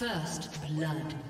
First blood.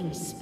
Killing spree.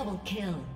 Double kill.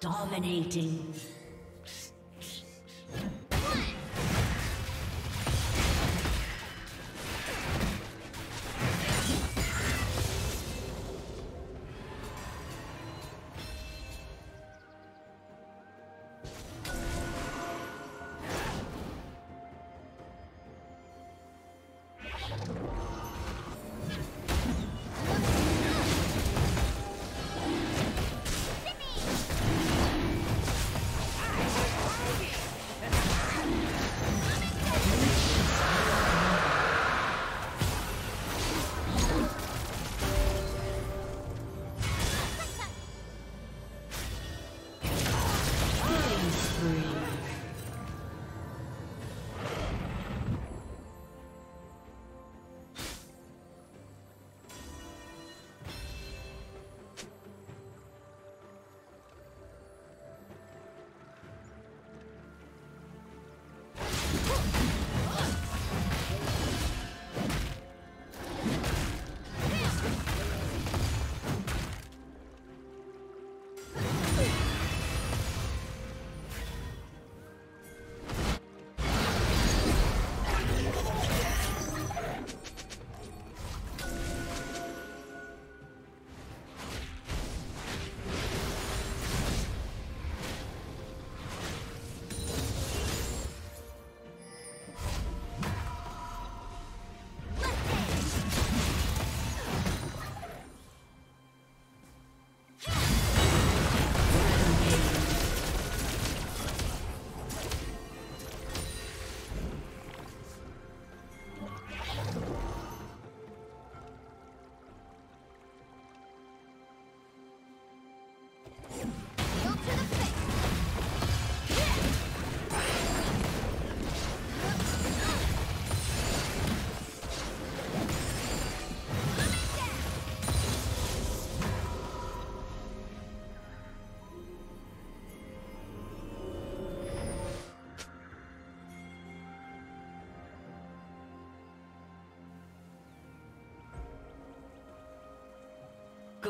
Dominating.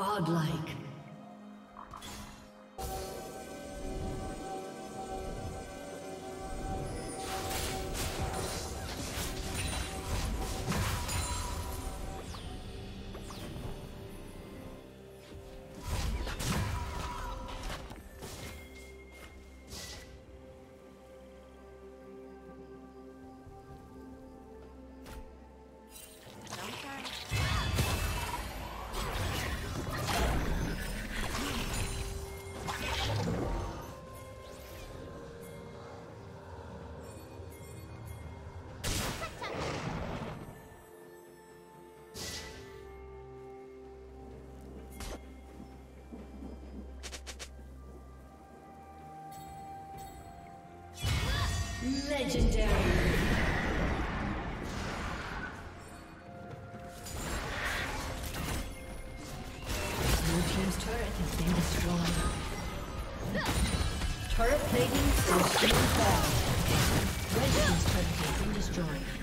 Godlike. Legendary. Turret plating will soon fall. Red Team's turret has been destroyed.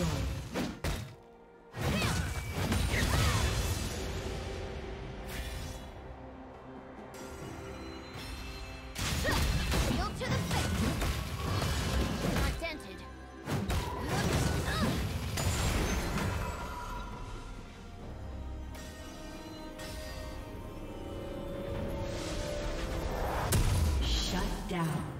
destroyed. down.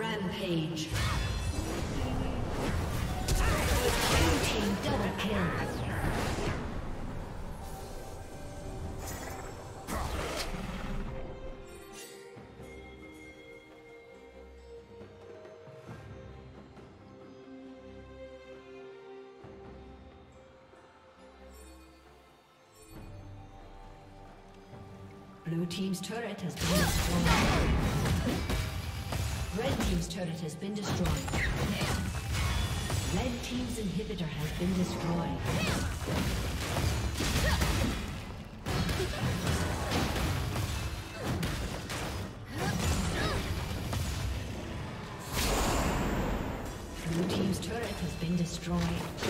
Rampage. Blue team double kill. Blue Team's turret has been destroyed. Team's turret has been destroyed. Red Team's inhibitor has been destroyed. Blue Team's turret has been destroyed.